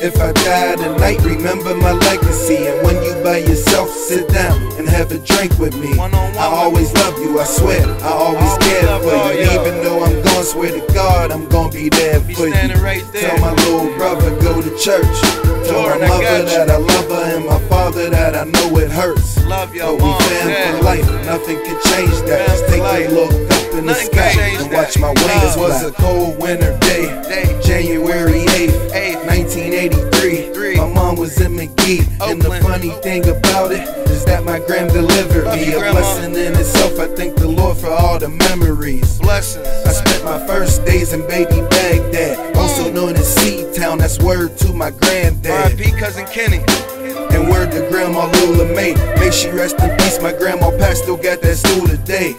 If I die tonight, remember my legacy. And when you by yourself, sit down and have a drink with me. I always love you, I swear. I always care for you. Even though I'm gone, swear to God, I'm gonna be there for you. Tell my little brother, go to church. Tell my mother that I love her and my father that I know it hurts. Love But we fam for life, nothing can change that. Just take a look up in the sky and watch my wings. Love. was a cold winter day, Day. January McGee, and the funny thing about it is that my gram delivered me a blessing in itself. I thank the Lord for all the memories. Blessings. I spent my first days in baby Baghdad, also mm. known as Seed Town. That's word to my granddad. R.I.P. cousin Kenny. And word to Grandma Lula May. May she rest in peace. My grandma Pat still got that stool today.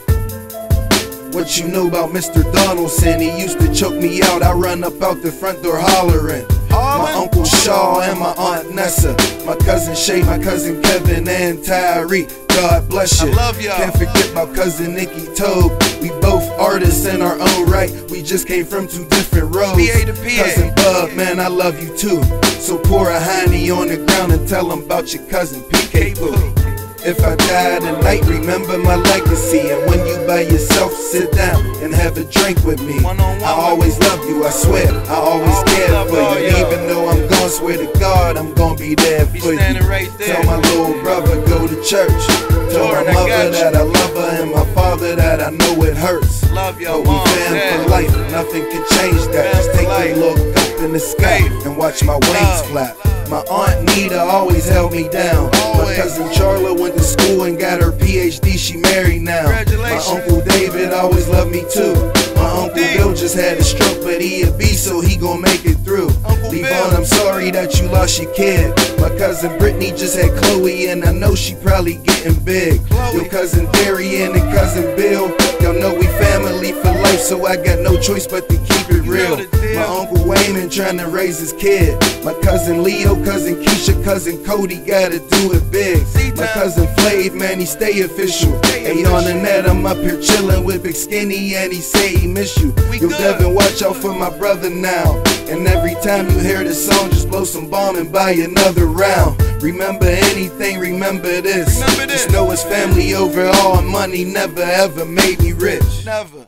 What you know about Mr. Donaldson? He used to choke me out. I run up out the front door hollering. My uncle Shaw and my aunt Nessa, my cousin Shay, my cousin Kevin and Tyree. God bless you. I love y'all. Can't forget my cousin Nikki Tobe. We both artists in our own right. We just came from two different roads. PA to PA. Cousin Bub, man, I love you too. So pour a Henny on the ground and tell them about your cousin PK Poo. If I die tonight, remember my legacy. And when you by yourself, sit down and have a drink with me. I always love you, I swear. I always care for you. Even though I'm gone, swear to God, I'm gonna be there for you. standing right there. Tell my little brother, go to church. Tell my mother that I love her and my father that I know it hurts. Love your But we fam for life, nothing can change that. Just take a look up in the sky and watch my wings flap. My aunt Nita always held me down. My cousin Charla went to school and got her PhD. She married now. Congratulations. My uncle David always loved me too. My uncle. Bill just had a stroke, but he a beast, so he gon' make it through. Uncle Bill. I'm that you lost your kid. My cousin Brittany just had Chloe, and I know she probably getting big. Your cousin Darian and cousin Bill, y'all know we family for life, so I got no choice but to keep it real. My uncle Wayman trying to raise his kid. My cousin Leo, cousin Keisha, cousin Cody gotta do it big. My cousin Flav, man, he stay official. Hey, on the net, I'm up here chilling with Big Skinny, and he say he miss you. Yo. Devin, watch out for my brother now. And every time you hear this song, just blow some bomb and buy another round. Remember anything, remember this. Remember this. Just know it's family over all, and money never ever made me rich. Never.